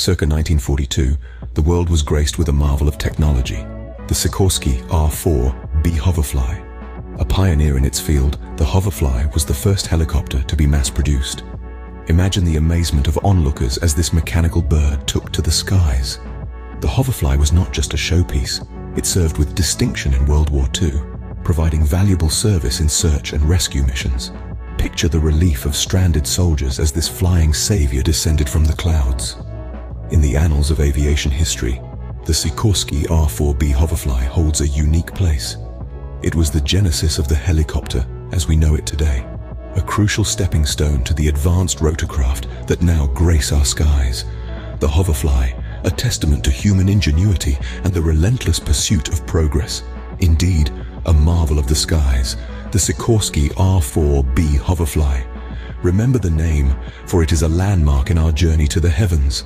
Circa 1942, the world was graced with a marvel of technology, the Sikorsky R-4B hoverfly. A pioneer in its field, the hoverfly was the first helicopter to be mass-produced. Imagine the amazement of onlookers as this mechanical bird took to the skies. The hoverfly was not just a showpiece, it served with distinction in World War II, providing valuable service in search and rescue missions. Picture the relief of stranded soldiers as this flying savior descended from the clouds. In the annals of aviation history, the Sikorsky R-4B hoverfly holds a unique place. It was the genesis of the helicopter as we know it today, a crucial stepping stone to the advanced rotorcraft that now grace our skies. The hoverfly, a testament to human ingenuity and the relentless pursuit of progress. Indeed, a marvel of the skies, the Sikorsky R-4B hoverfly. Remember the name, for it is a landmark in our journey to the heavens.